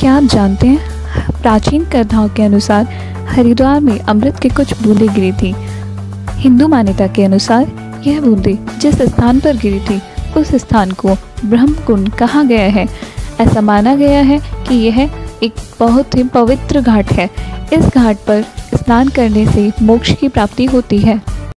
क्या आप जानते हैं? प्राचीन कथाओं के अनुसार हरिद्वार में अमृत की कुछ बूंदें गिरी थी। हिंदू मान्यता के अनुसार यह बूंदें जिस स्थान पर गिरी थी, उस स्थान को ब्रह्म कुंड कहा गया है। ऐसा माना गया है कि यह एक बहुत ही पवित्र घाट है। इस घाट पर स्नान करने से मोक्ष की प्राप्ति होती है।